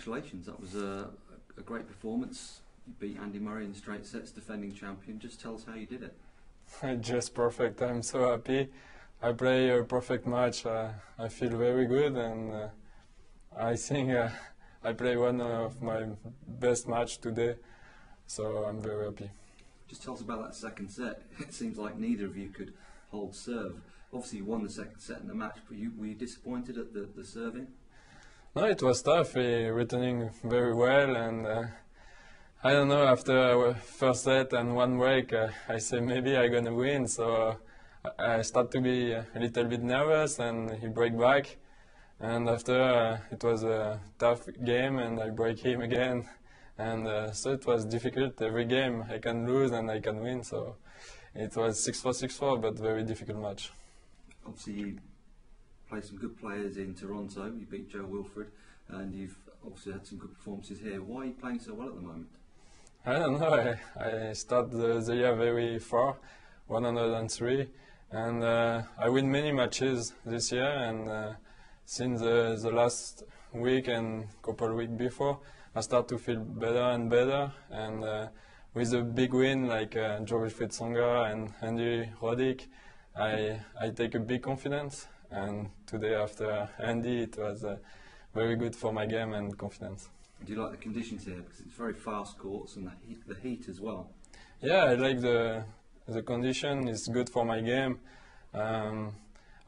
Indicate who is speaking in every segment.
Speaker 1: congratulations. That was a, a great performance. You beat Andy Murray in straight sets, defending champion. Just tell us how you did it.
Speaker 2: Just perfect. I'm so happy. I play a perfect match. Uh, I feel very good, and uh, I think uh, I play one of my best match today. So I'm very happy.
Speaker 1: Just tell us about that second set. It seems like neither of you could hold serve. Obviously, you won the second set in the match, but you, were you disappointed at the, the serving?
Speaker 2: No, it was tough. He returning very well, and uh, I don't know. After first set and one break, uh, I say maybe I'm gonna win. So uh, I start to be a little bit nervous, and he break back. And after uh, it was a tough game, and I break him again. And uh, so it was difficult. Every game I can lose and I can win. So it was 6-4, 6-4, but very difficult match.
Speaker 1: Obviously, played some good players in Toronto. You beat Jo-Wilfried, and you've obviously had some good performances here. Why are you playing so well at the moment?
Speaker 2: I don't know. I, I start the, the year very far, 103, and uh, I win many matches this year. And uh, since the, the last week and couple week before, I start to feel better and better. And uh, with a big win like uh, Jo-Wilfried Tsonga and Andy Roddick, I I take a big confidence and today after Andy, it was uh, very good for my game and confidence.
Speaker 1: Do you like the conditions here? Because it's very fast courts and the heat, the heat as well.
Speaker 2: Yeah, I like the the condition. It's good for my game. Um,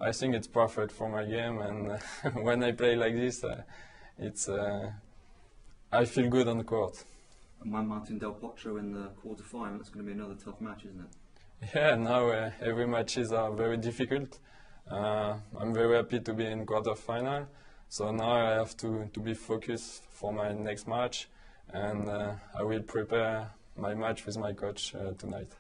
Speaker 2: I think it's perfect for my game, and when I play like this, uh, it's uh, I feel good on the court.
Speaker 1: And Juan Martin Del Potro in the quarter final. That's going to be another tough match, isn't it?
Speaker 2: Yeah, now uh, every matches are very difficult. Uh, I'm very happy to be in quarter final. So now I have to, to be focused for my next match and uh, I will prepare my match with my coach uh, tonight.